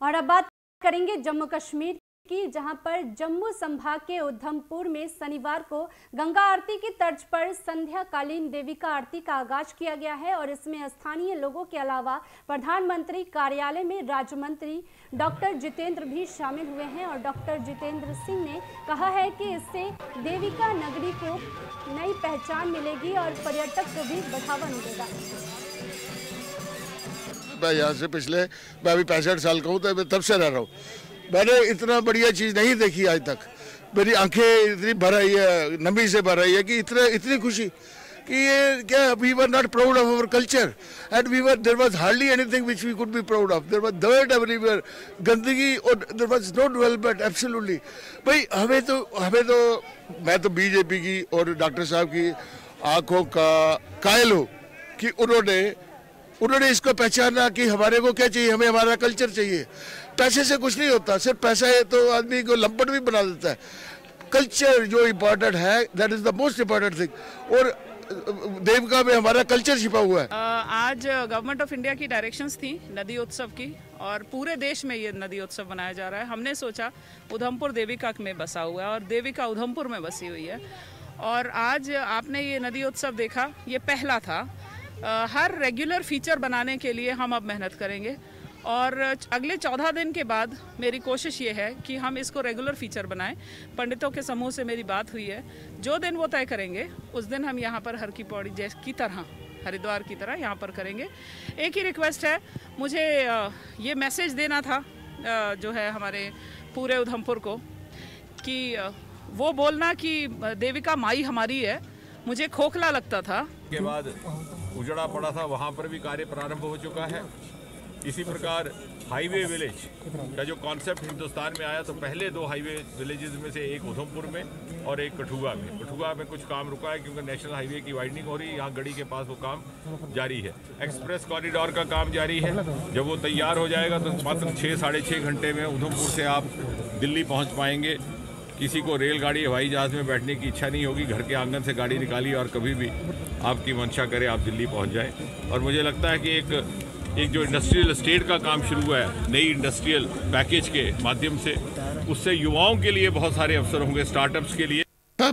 और अब बात करेंगे जम्मू कश्मीर की, जहाँ पर जम्मू संभाग के उधमपुर में शनिवार को गंगा आरती की तर्ज पर संध्याकालीन देविका आरती का आगाज़ किया गया है और इसमें स्थानीय लोगों के अलावा प्रधानमंत्री कार्यालय में राज्य मंत्री डॉक्टर जितेंद्र भी शामिल हुए हैं और डॉक्टर जितेंद्र सिंह ने कहा है कि इससे देविका नगरी को नई पहचान मिलेगी और पर्यटक को भी बढ़ावा मिलेगा। मैं यहाँ से पिछले, मैं अभी पैंसठ साल का हूँ तो मैं तब से रह रहा हूँ। मैंने इतना बढ़िया चीज़ नहीं देखी आज तक। मेरी आँखें इतनी भर आई है, नमी से भर आई है कि इतने, इतनी खुशी कि ये क्या we were not proud of our culture and we were there was hardly anything which we could be proud of there was dirt everywhere गंदगी और there was no development absolutely भाई, हमें तो हमें तो मैं तो बीजेपी की और डॉक्टर साहब की आँखों का, कायल हूँ कि उन्होंने उन्होंने इसको पहचाना कि हमारे को क्या चाहिए, हमें हमारा कल्चर चाहिए। पैसे से कुछ नहीं होता, सिर्फ़ पैसा है तो आदमी को लंपट भी बना देता है। कल्चर जो इम्पोर्टेंट है that is the most important thing और देवका में हमारा कल्चर छिपा हुआ है। आज गवर्नमेंट ऑफ़ इंडिया की डायरेक्शंस थी, नदी उत्सव की, और पूरे देश में ये नदी उत्सव मनाया जा रहा है। हमने सोचा, उधमपुर देविका में बसा हुआ है, और देविका उधमपुर में बसी हुई है। और आज आपने ये नदी उत्सव देखा, ये पहला था। हर रेगुलर फीचर बनाने के लिए हम अब मेहनत करेंगे। और अगले चौदह दिन के बाद मेरी कोशिश ये है कि हम इसको रेगुलर फीचर बनाएँ। पंडितों के समूह से मेरी बात हुई है। जो दिन वो तय करेंगे, उस दिन हम यहाँ पर हर की पौड़ी जैस, की तरह, हरिद्वार की तरह यहाँ पर करेंगे। एक ही रिक्वेस्ट है, मुझे ये मैसेज देना था जो है हमारे पूरे उधमपुर को, कि वो बोलना कि, देविका माई हमारी है। मुझे खोखला लगता था। के बाद उजड़ा पड़ा था, वहाँ पर भी कार्य प्रारंभ हो चुका है। इसी प्रकार हाईवे विलेज का जो कॉन्सेप्ट हिंदुस्तान में आया तो पहले दो हाईवे विलेजेस में से एक उधमपुर में और एक कठुआ में। कठुआ में कुछ काम रुका है क्योंकि नेशनल हाईवे की वाइडनिंग हो रही है, यहाँ गड़ी के पास वो काम जारी है। एक्सप्रेस कॉरिडोर का काम जारी है। जब वो तैयार हो जाएगा तो मात्र छः, साढ़े छः घंटे में उधमपुर से आप दिल्ली पहुँच पाएँगे। किसी को रेलगाड़ी हवाई जहाज़ में बैठने की इच्छा नहीं होगी, घर के आँगन से गाड़ी निकाली और कभी भी आपकी मंशा करे आप दिल्ली पहुँच जाएँ। और मुझे लगता है कि एक एक जो इंडस्ट्रियल स्टेट का काम शुरू हुआ है, नई इंडस्ट्रियल पैकेज के माध्यम से, उससे युवाओं के लिए बहुत सारे अवसर होंगे स्टार्टअप्स के लिए। यहाँ